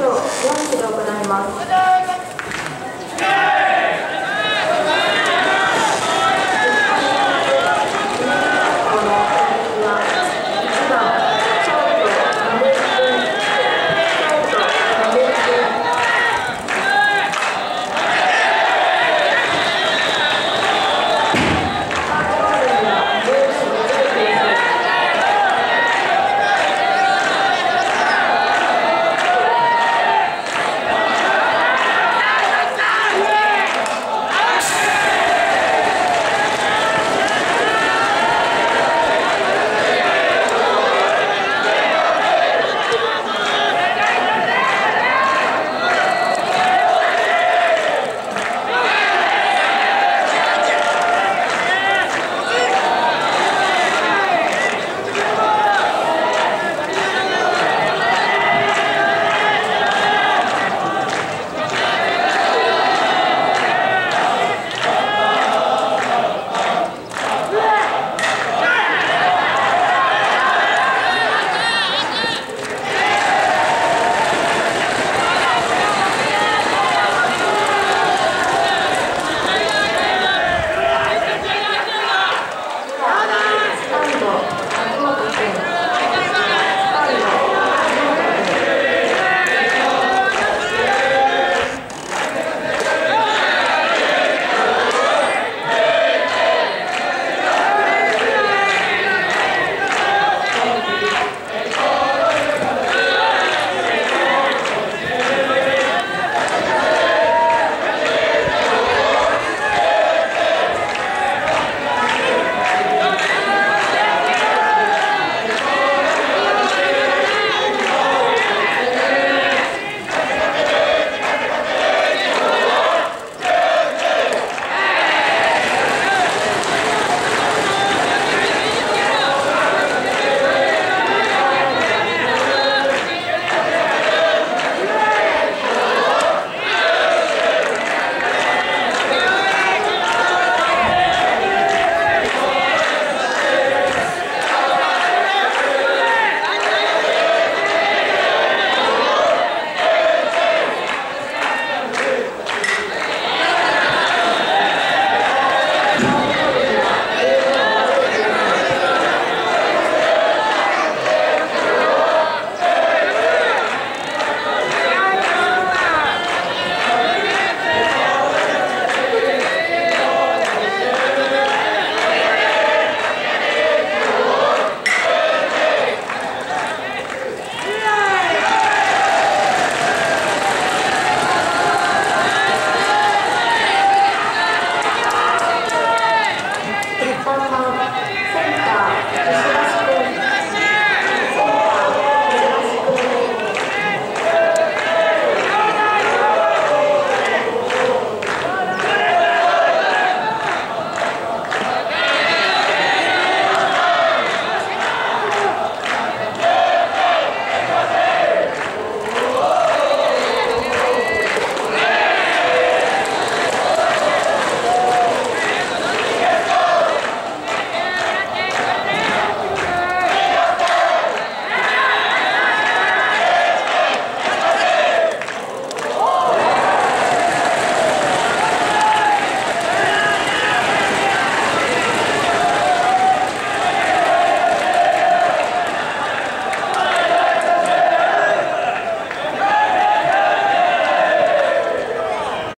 行行で行います。